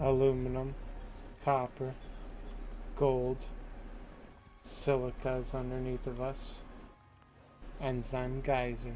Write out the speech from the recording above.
aluminum, copper, gold, silica's underneath of us, enzyme geyser.